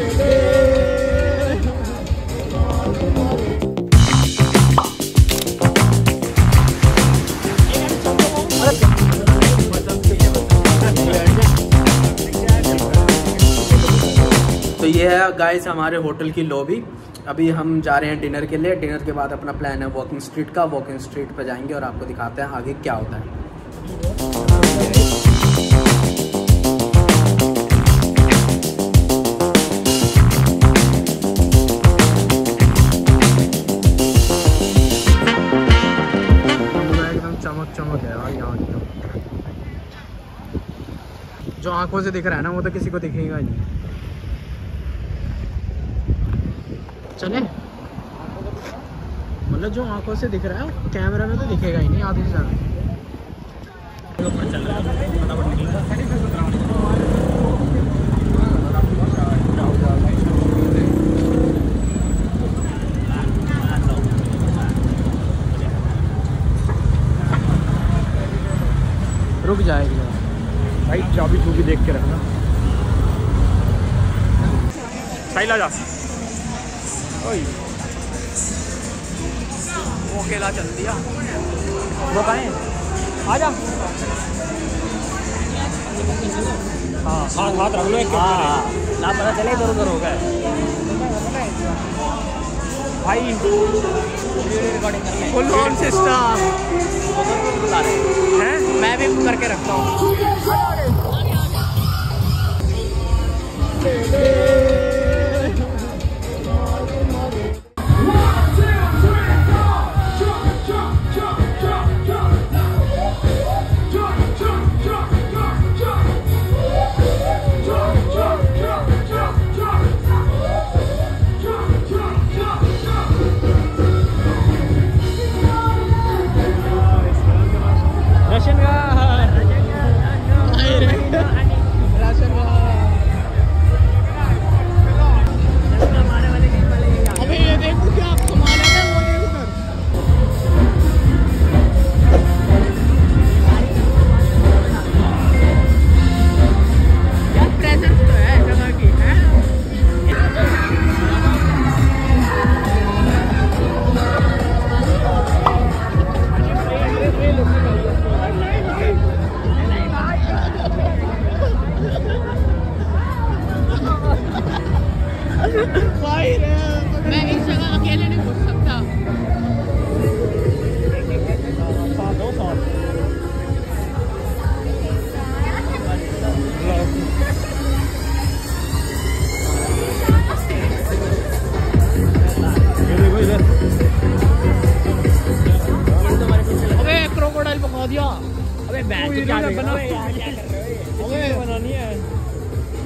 तो ये है गाइस हमारे होटल की लॉबी अभी हम जा रहे हैं डिनर के लिए। डिनर के बाद अपना प्लान है वॉकिंग स्ट्रीट का। वॉकिंग स्ट्रीट पर जाएँगे और आपको दिखाते हैं आगे क्या होता है। चमक चमक है भाई यहाँ तो। जो आँखों से दिख रहा है ना वो तो किसी को दिखेगा नहीं चले मतलब जो आँखों से दिख रहा है कैमरा में तो दिखेगा ही नहीं आधी से ज़्यादा रुक जाएगी। भाई चाबी चूबी देख के रखना। साइला जा। वो अकेला चल दिया। वो कहाँ आ जा। हाँ हाथ हाथ रख लो एक हाँ ना पता चले इधर उधर हो गए। भाई फुल ऑन सिस्टम हैं? मैं भी करके रखता हूँ।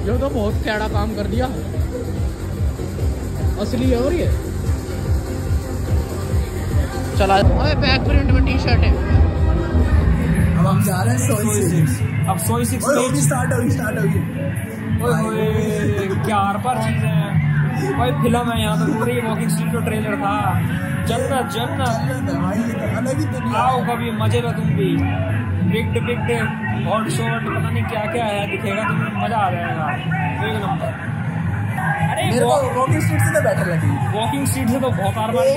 ये तो बहुत कैड़ा काम कर दिया। असली है और ये। चला। अबे बैक प्रिंट में टी शर्ट है। अब हम जा रहे हैं सोई सिक्स अब सोई सिक्स ओए स्टार्ट होगी स्टार्ट होगी। ओए क्या हर पर? चीज़ है भाई फ़िल्म है यहाँ तो पूरी वॉकिंग स्ट्रीट का ट्रेलर था। जन्नत जन्नत भाई ये तो अलग ही आओ कभी मज़े लो तुम भी। बिग बिग हॉट शॉट पता नहीं क्या क्या है दिखेगा तुम्हें मज़ा आ जाएगा। एक नंबर। अरे वॉकिंग स्ट्रीट से तो बेटर लगी। वॉकिंग स्ट्रीट से तो बहुत आर बार ओ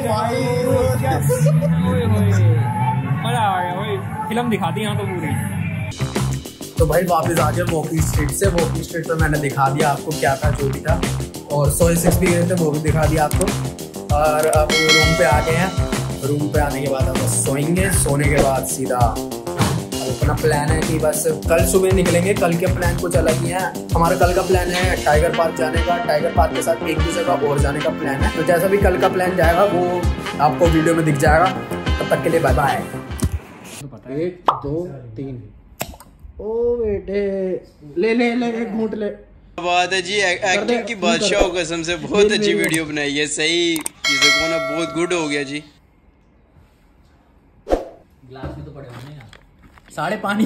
ओए होए मज़ा आ गया ओए। फ़िल्म दिखा दी यहाँ तो पूरी। तो भाई वापस आ गए वॉकिंग स्ट्रीट से। वॉकिंग स्ट्रीट पे मैंने दिखा दिया आपको क्या था जो भी था। और सोए सिक्स भी गए थे, वो भी दिखा दिया आपको। और अब रूम पे आ गए हैं। रूम पे आने के बाद हम बस सोएँगे। सोने के बाद सीधा अपना प्लान है कि बस कल सुबह निकलेंगे। कल के प्लान कुछ अलग ही है। हमारा कल का प्लान है टाइगर पार्क जाने का। टाइगर पार्क के साथ एक दो जगह और जाने का प्लान है। तो जैसा भी कल का प्लान जाएगा, वो आपको वीडियो में दिख जाएगा। तब तक के लिए बाय बाय एक, दो, तीन। ओ बेटे। ले ले ले, एक घूट ले। बात है जी एक्टिंग की बादशाह हो कसम से बहुत अच्छी वीडियो बनाई है सही। चीज़ों को ना बहुत गुड हो गया जी। ग्लास में तो पड़े साढ़े पानी